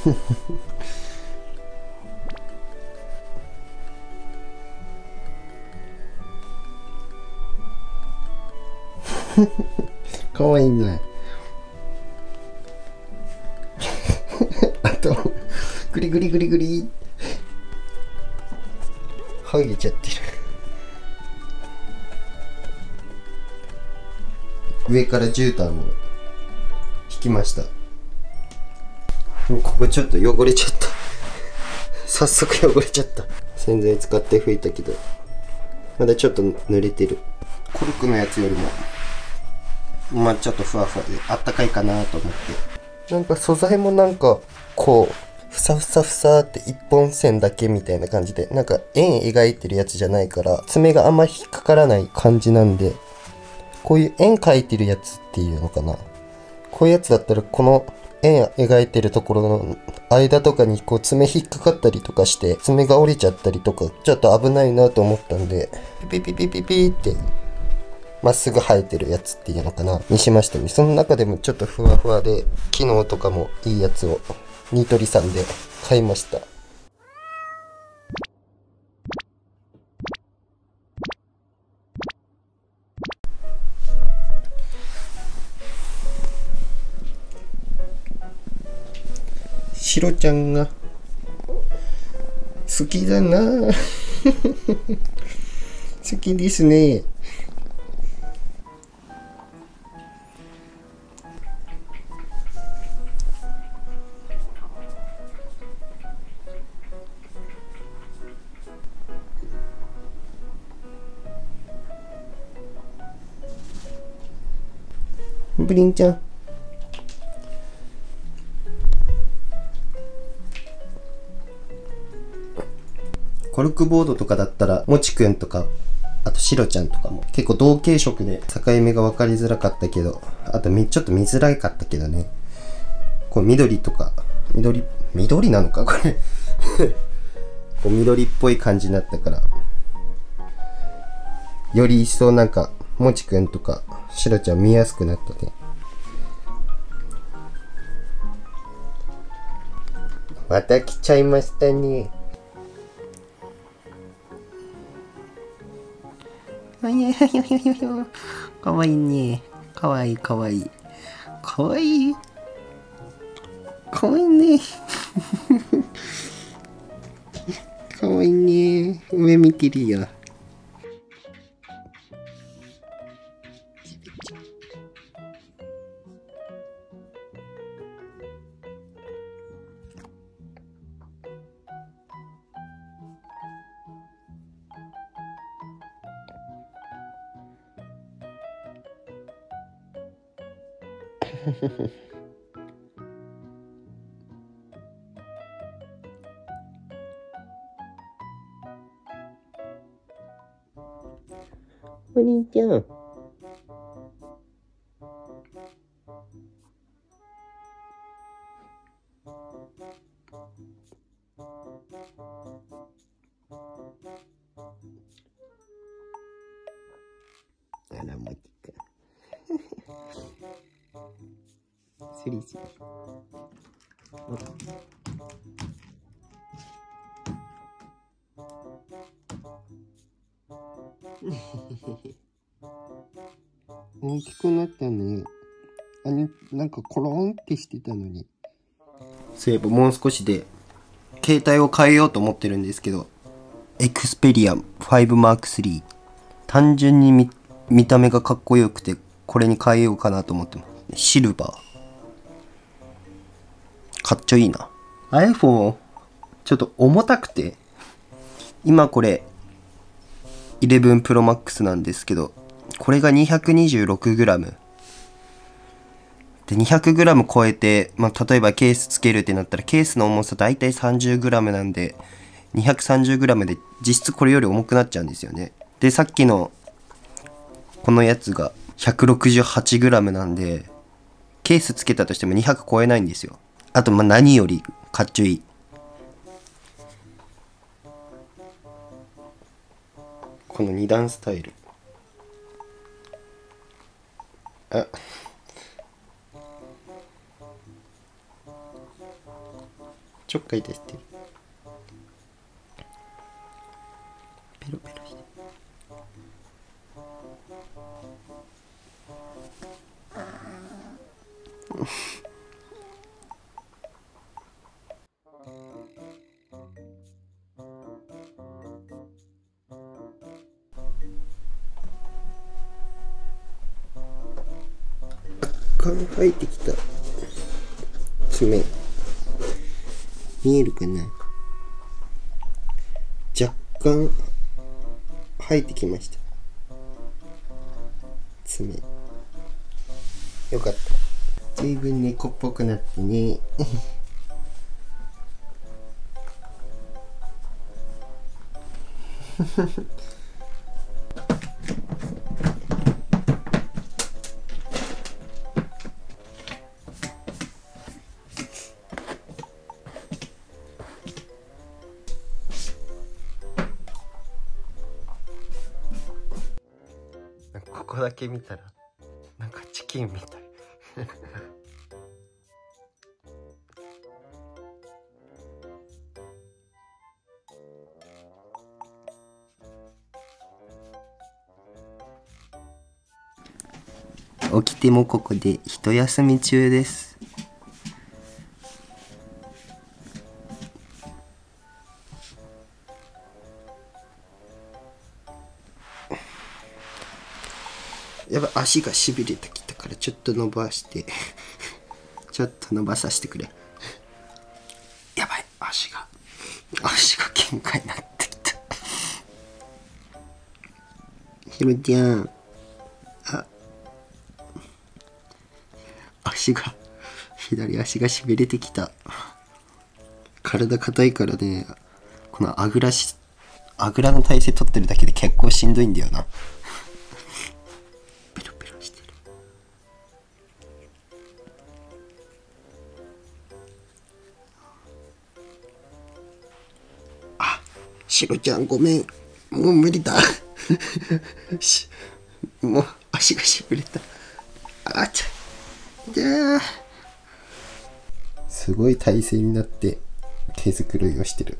かわいいね。あとグリグリグリグリ。剥げちゃってる。上から絨毯を引きました。ここちょっと汚れちゃった。早速汚れちゃった。洗剤使って拭いたけど。まだちょっと濡れてる。コルクのやつよりも。まあちょっとふわふわで。あったかいかなと思って。なんか素材もなんかこうふさふさふさって一本線だけみたいな感じで。なんか円描いてるやつじゃないから爪があんまり引っかからない感じなんで。こういう円描いてるやつっていうのかな。こういうやつだったらこの円描いてるところの間とかにこう爪引っかかったりとかして爪が折れちゃったりとかちょっと危ないなと思ったんでピピピピピピってまっすぐ生えてるやつっていうのかなにしましたね。その中でもちょっとふわふわで機能とかもいいやつをニトリさんで買いました。シロちゃんが。好きだな。好きですね。ブリンちゃん。コルクボードとかだったらもちくんとかあとシロちゃんとかも結構同系色で境目が分かりづらかったけどあとみちょっと見づらかったけどね。こう緑とか緑緑なのかこれ。こう緑っぽい感じになったから。より一層なんかもちくんとかシロちゃん見やすくなったね。また来ちゃいましたね。かわいいねかわいいかわいいかわいいかわいいねかわいいね上見てるよお兄ちゃん。スリスリ。大き くなったね。あれ、なんかコロンってしてたのに。そういえばもう少しで、携帯を変えようと思ってるんですけど、エクスペリア 5M3。単純に見見た目がかっこよくて、これに変えようかなと思ってます。シルバー。かっちょいいな。iPhone、ちょっと重たくて、今これ、11 Pro Max なんですけど、これが 226g。で、200g 超えて、まあ、例えばケースつけるってなったら、ケースの重さ大体 30g なんで、230g で実質これより重くなっちゃうんですよね。で、さっきの、このやつが 168g なんで、ケースつけたとしても200超えないんですよ。あと、まあ、何よりかっちょいい。この2段スタイル。あちょっかい出してるペロペロして生えてきた。爪見えるかな？若干生えてきました。爪よかった。随分猫っぽくなってね。こ こだけ見たらなんかチキンみたい。起きてもここで一休み中です。やばい足がしびれてきたからちょっと伸ばして。ちょっと伸ばさせてくれ。やばい足が。足が限界になってきた。ひろちゃん。あ。足が左足がしびれてきた。体硬いからね。このあぐらしあぐらの体勢取ってるだけで結構しんどいんだよなシロちゃんごめん。もう無理だ。しもう足がしびれた。あちゃじゃあ。すごい体勢になって手づくろいをしてる。